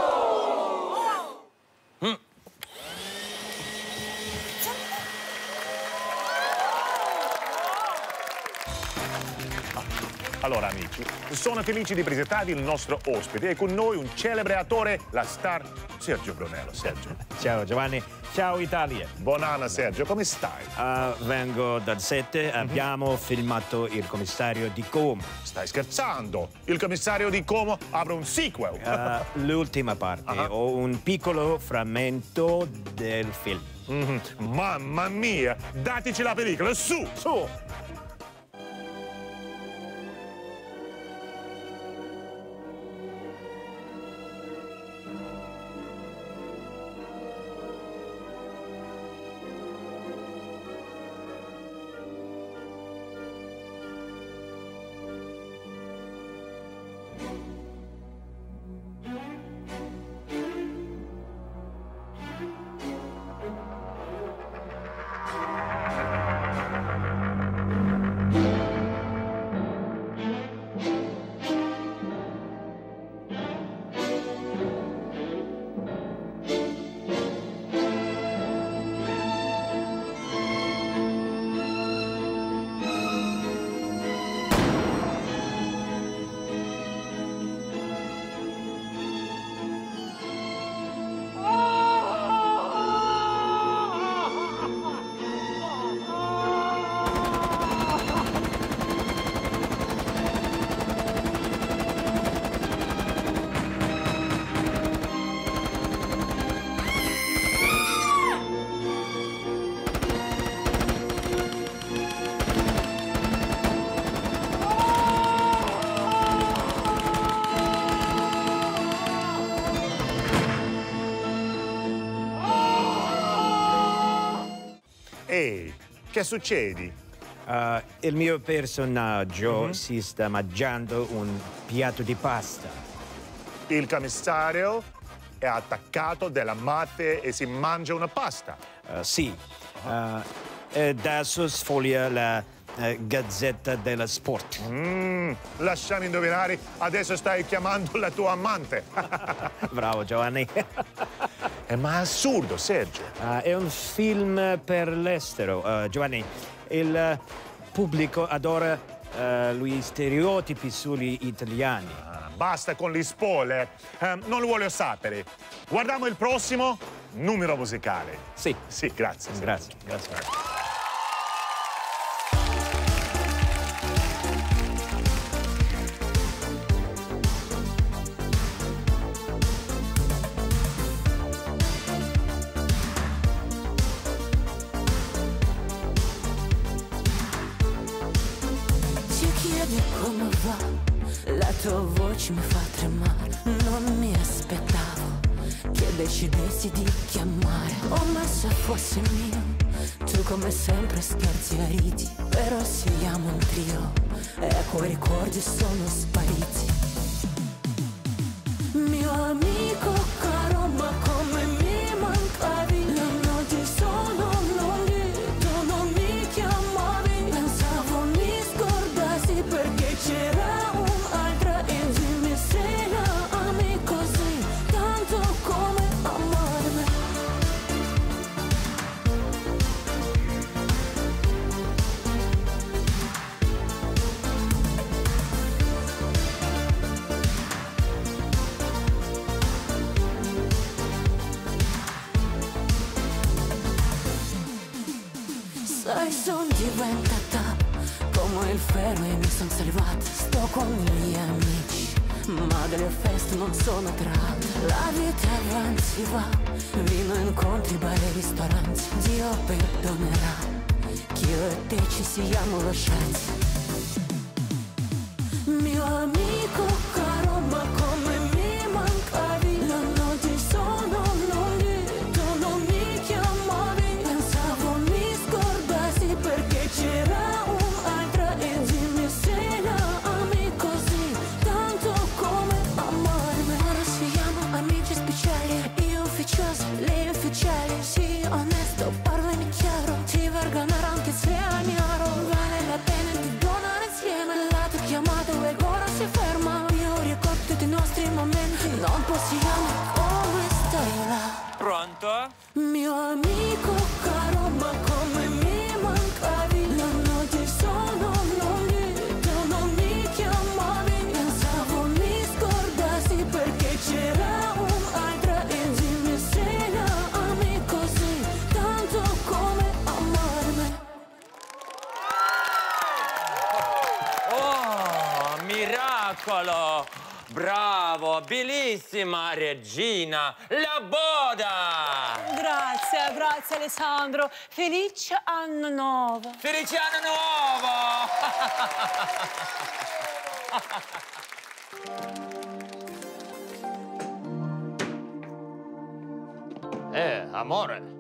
Speaker 6: Allora, amici, sono felice di presentarvi il nostro ospite e con noi un celebre attore, la star Sergio Brunello. Sergio. [laughs]
Speaker 29: Ciao Giovanni, ciao Italia.
Speaker 6: Buon anno Sergio, come stai?
Speaker 29: Ah, vengo dal set, abbiamo filmato il commissario di Como.
Speaker 6: Stai scherzando? Il commissario di Como apre un sequel.
Speaker 29: Ah, l'ultima parte, ho un piccolo frammento del film.
Speaker 6: Mhm. Mamma mia, dateci la pellicola, su, su! Che succede?
Speaker 29: Uh, il mio personaggio
Speaker 6: Mhm.
Speaker 29: si sta mangiando un piatto di pasta.
Speaker 6: Il commissario è attaccato dalla mafia e si mangia una pasta.
Speaker 29: Uh, sì. Uh, adesso sfoglia la eh, Gazzetta dello Sport.
Speaker 6: Mm, lasciami indovinare, adesso stai chiamando la tua amante. [laughs]
Speaker 29: Bravo Giovanni. [laughs]
Speaker 6: È ma assurdo, Sergio.
Speaker 29: Uh, è un film per l'estero. Uh, Giovanni, il eh, pubblico adora uh, gli stereotipi sugli italiani.
Speaker 6: Ah, basta con gli spoiler. Eh, non lo voglio sapere. Guardiamo il prossimo numero musicale.
Speaker 29: Sì.
Speaker 6: Sì, grazie. Sergio.
Speaker 29: Grazie. grazie.
Speaker 30: Voce mi fa tremare. Non mi aspettavo che decidessi di chiamare. Oh, ma se fossi mio, tu come sempre scherzi a riti. Però siamo un trio e quei ricordi sono spariti. Mio amico caro, ma e mi son salvata. Sto con gli amici, ma delle feste non sono tratte. La vita avanti va, vino, incontri, bar e ristoranti. Dio perdonerà che io e te ci siamo lasciati. La
Speaker 7: boda!
Speaker 8: Grazie, grazie Alessandro. Felice anno nuovo.
Speaker 7: Felice anno nuovo!
Speaker 9: Eh, amore.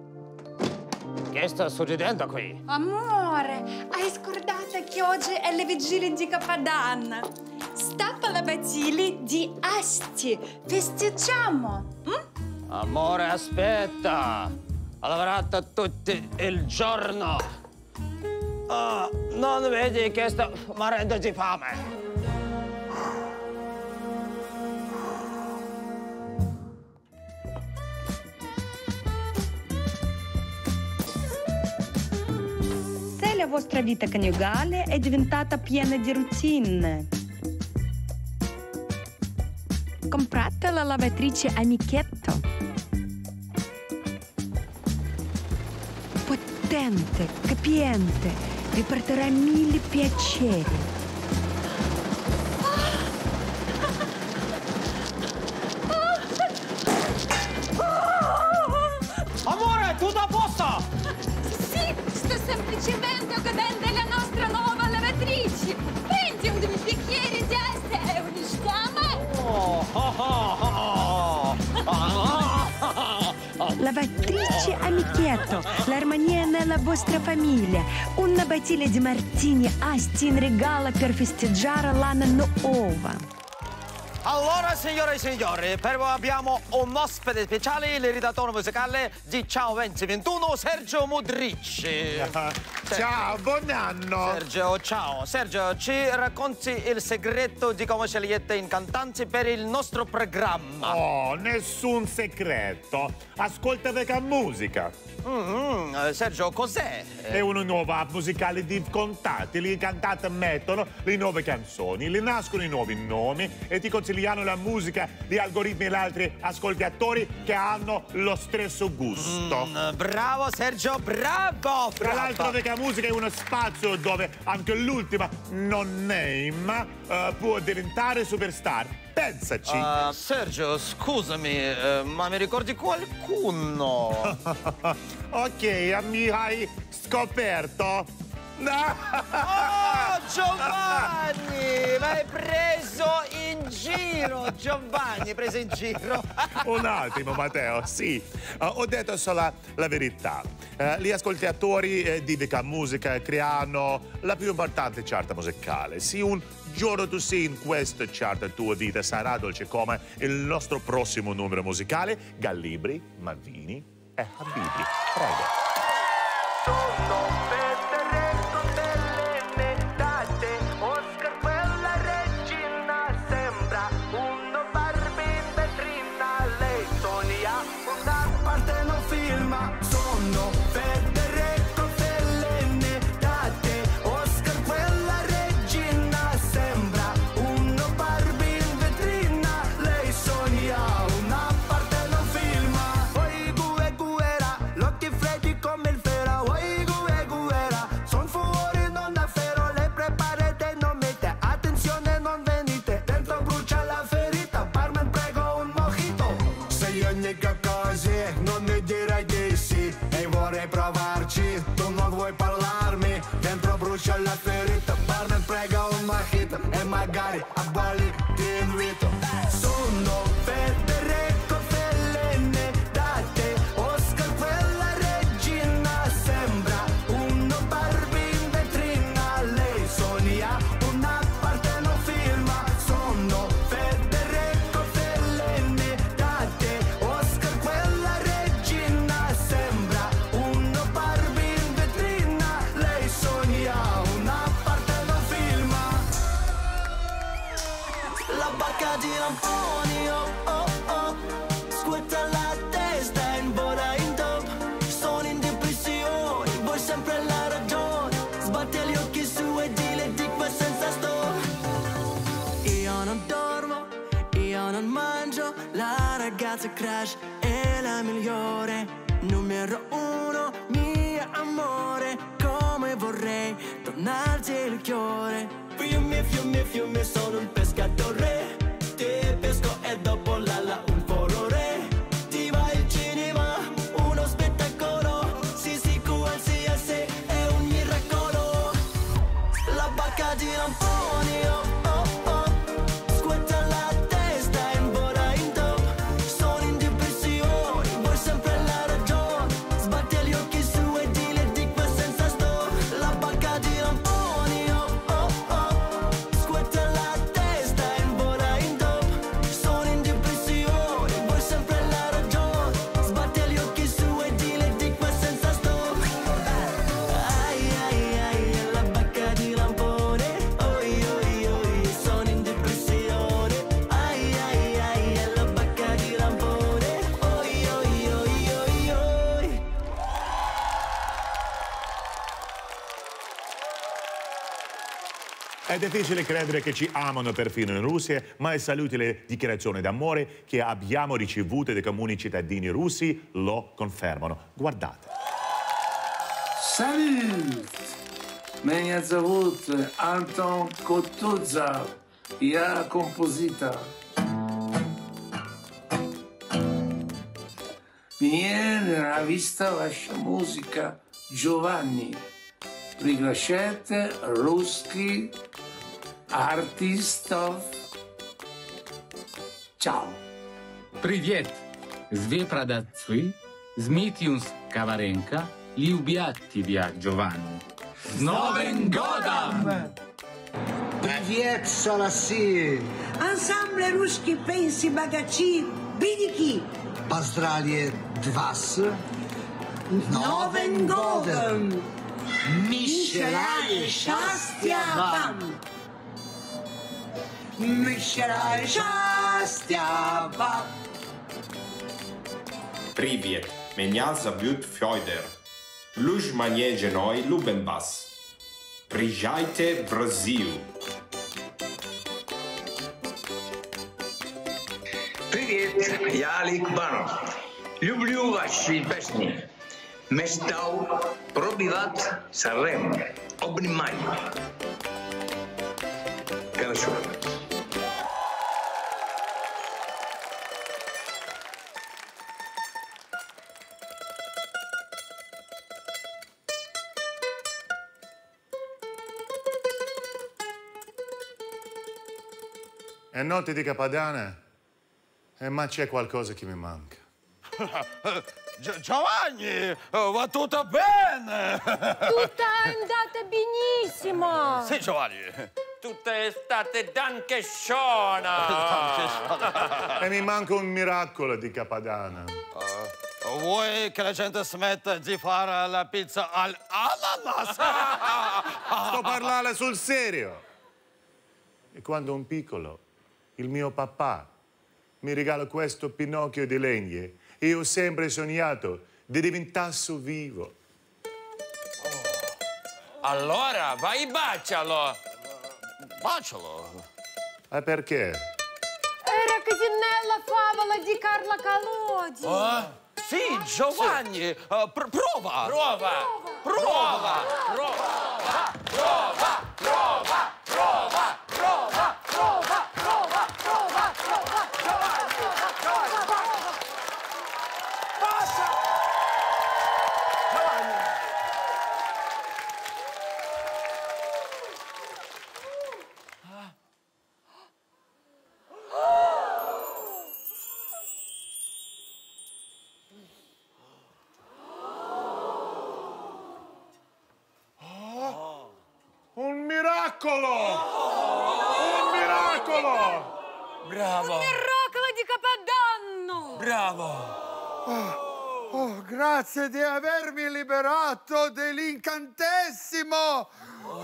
Speaker 9: Che sta succedendo qui?
Speaker 20: Amore, hai scordato che oggi è la vigilia di Capodanno. Stappa la battaglia di Asti. Festeggiamo. mm?
Speaker 9: Amore, aspetta! Ho lavorato tutto il giorno! Ah, non vedi che sto morendo di fame?
Speaker 20: La vostra vita coniugale è diventata piena di routine. Comprate la lavatrice Amichetto. Potente, capiente, vi porterà mille piaceri.
Speaker 8: Semplicemente godendo della nostra nuova lavatrice. Prendi un bicchiere di arte e unisciamo. [laughs]
Speaker 31: Lavatrice amichetto, l'armonia nella vostra famiglia, una bottiglia di martini Asti in regalo per festeggiare l'anno nuovo.
Speaker 9: Allora, signore e signori, per voi abbiamo un ospite speciale, il redattore musicale di Ciao 2021, Sergio Mudricci. [laughs]
Speaker 6: Ciao, buon anno!
Speaker 9: Sergio, ciao. Sergio, ci racconti il segreto di come scegliete i cantanti per il nostro programma?
Speaker 6: Oh, nessun segreto. Ascolta vecchia musica.
Speaker 9: Mm, eh, Sergio, cos'è?
Speaker 6: È una nuova app musicale di contatti. I cantanti mettono le nuove canzoni, le nascono i nuovi nomi e ti consigliano la musica di algoritmi e altri ascoltatori che hanno lo stesso gusto.
Speaker 9: Mm, bravo Sergio, bravo!
Speaker 6: Tra l'altro,
Speaker 9: bravo.
Speaker 6: Vecchia Musica è uno spazio dove anche l'ultima non name eh, può diventare superstar. Pensaci!
Speaker 9: Ah, Sergio, scusami, eh, ma mi ricordi qualcuno? [laughs]
Speaker 6: ok, mi hai scoperto?
Speaker 9: Oh, [laughs] Giovanni! L'hai preso in giro, Giovanni, preso in giro. [laughs]
Speaker 6: Un attimo, Matteo, sì. Eh, ho detto solo la verità. Eh, gli ascoltatori eh, di Vecchia Musica creano la più importante chart musicale. Sì, un giorno tu sei in questo chart, la tua vita sarà dolce come il nostro prossimo numero musicale, Gallibri, Mavini e Habibi. Prego.
Speaker 11: Oscar I'm ballin' in rhythm. La ragazza crash è la migliore. Numero uno, mio amore. Come vorrei donarti il cuore. Fiume, fiume, fiume, sono un pescatore
Speaker 6: difficile credere che ci amano perfino in Russia, ma i saluti e le dichiarazioni d'amore che abbiamo ricevuto dai comuni cittadini russi lo confermano. Guardate.
Speaker 32: Салют! Меня зовут Антон Кутузов. Я композитор. Мне нравится ваша музыка, Giovanni. Приглашайте русских artistov. Ciao!
Speaker 22: Привет! Зве продавцы,
Speaker 32: Змитюнс Коваренко, любят тебя, Giovanni. С Новым годом!
Speaker 33: Привет, Шараси!
Speaker 34: Ансамбле русский пенси богачи, бидики!
Speaker 33: Поздравляет вас!
Speaker 34: Новым годом!
Speaker 33: Мишелай,
Speaker 34: счастья вам! Мещера счастья баб.
Speaker 35: Привет, меня зовут Федор. Луж мне женой любим вас. Приезжайте в Бразил.
Speaker 36: Привет, я Алик Банов. Люблю ваши песни. Me stau probivat să rem, obnimai. Canșură.
Speaker 6: E notti di Capadana? Eh, ma c'è qualcosa che mi manca. [laughs]
Speaker 9: Gio- Giovanni, eh, va tutto bene! [laughs]
Speaker 8: Tutto è andato benissimo!
Speaker 9: Sì, Giovanni.
Speaker 7: Tutta estate danche sciona! [laughs]
Speaker 6: E mi manca un miracolo di Capadana.
Speaker 9: Vuoi che la gente smetta di fare la pizza all'ananas?
Speaker 6: Sto parlando sul serio. E quando un piccolo, il mio papà, mi regala questo Pinocchio di legno, io ho sempre sognato di diventare vivo.
Speaker 7: Allora, vai bacialo!
Speaker 9: Bacialo!
Speaker 6: Ma perché?
Speaker 8: Era così nella favola di Carla Calodi.
Speaker 9: Ah, Sì, Giovanni, eh, pr- prova!
Speaker 7: Prova! Prova! Prova! Prova! Prova! Prova! Prova! Prova! Prova! Prova! Prova! Giovanni! Giovanni!
Speaker 9: Basta! Giovanni!
Speaker 6: Un miracolo! Un miracolo!
Speaker 9: Bravo!
Speaker 8: Miracolo di Capodanno!
Speaker 9: Bravo!
Speaker 37: Oh, grazie di avermi liberato dell'incantesimo! Oh,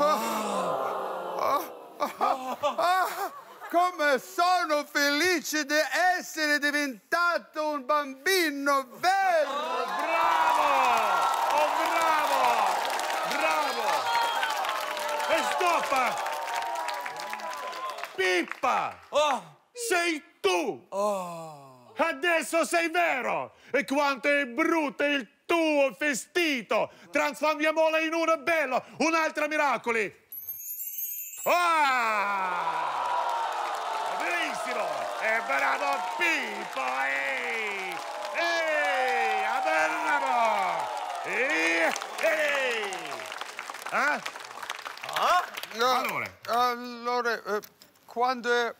Speaker 37: oh, oh, oh, come sono felice di essere diventato un bambino vero!
Speaker 6: Bravo! Oh, bravo! Bravo! E stoppa! Pippa! Sei tu! Adesso sei vero! E quanto è brutto il tuo vestito! Trasformiamolo in uno bello! Un altro miracoli! Ah! Bellissimo! E bravo Pippo! Ehi! Ehi! Ah, Bravo! Ehi! Ehi! Ah?
Speaker 37: allora? Allora, eh, quando è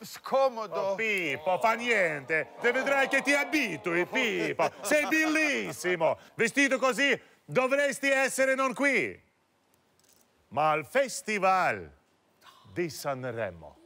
Speaker 37: scomodo...
Speaker 6: Oh, Pippo, fa niente. Te vedrai che ti abitui, Pippo. Sei bellissimo. Vestito così dovresti essere non qui, ma al Festival di Sanremo.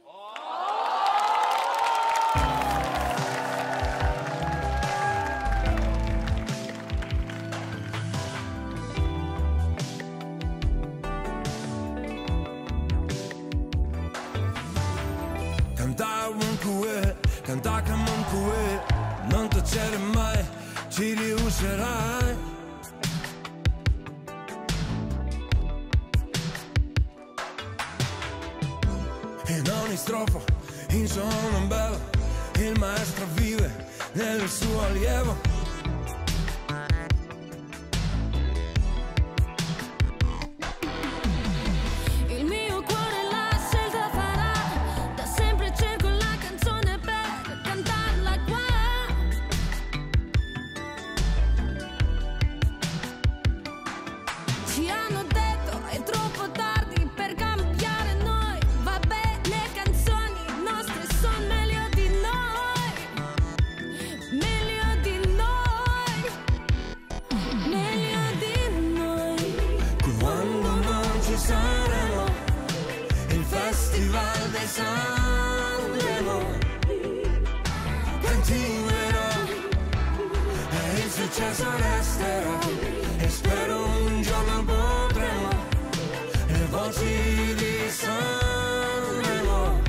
Speaker 26: Voci di Sanremo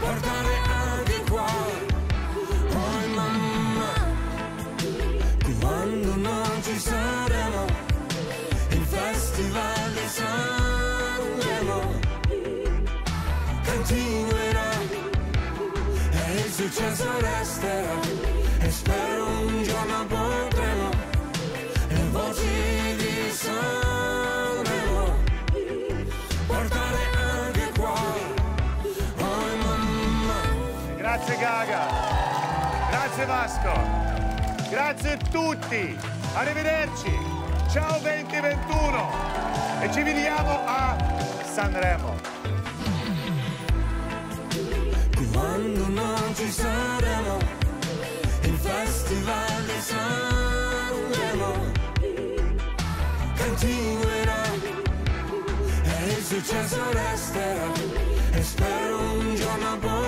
Speaker 26: portare anche qua oh mamma quando non ci saremo il festival di Sanremo continuerà e il successo resterà
Speaker 6: Gaga. Grazie Vasco. Grazie a tutti. Arrivederci. Ciao 2021. E ci vediamo a Sanremo.
Speaker 26: quando non ci saremo il festival di Sanremo continuerà e il successo resterà e spero un giorno potremo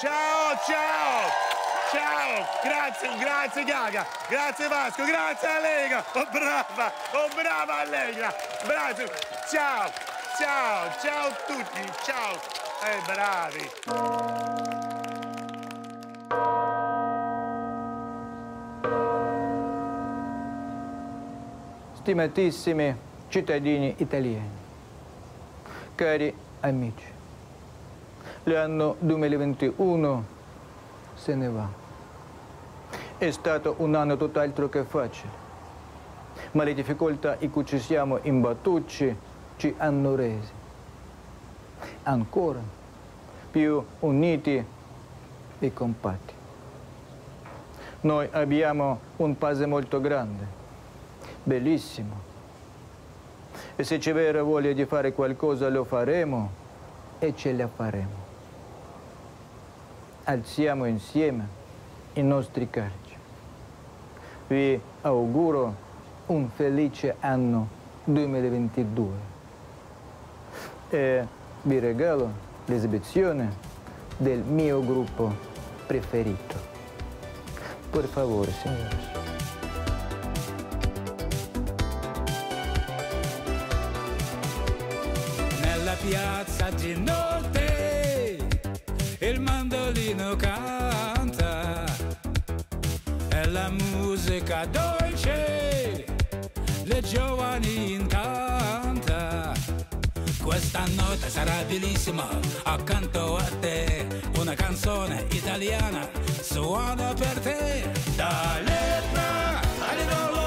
Speaker 6: Ciao, ciao. Ciao, grazie, grazie Gaga, grazie Vasco, grazie Allegra, oh brava, oh brava Allegra, grazie, ciao, ciao, ciao a tutti, ciao, eh bravi.
Speaker 38: Stimatissimi cittadini italiani, cari amici, l'anno 2021 se ne va. È stato un anno tutt'altro che facile, ma le difficoltà in cui ci siamo imbattuti ci hanno resi ancora più uniti e compatti. Noi abbiamo un paese molto grande, bellissimo, e se c'è vera voglia di fare qualcosa lo faremo e ce la faremo. Alziamo insieme i nostri carici. Vi auguro un felice anno 2022 e vi regalo l'esibizione del mio gruppo preferito. Per favore, signori.
Speaker 39: piazza di notte il mandolino canta, è la musica dolce, le giovani incanta. Questa notte sarà bellissima accanto a te, una canzone italiana suona per te. Dalle pra alle dolore.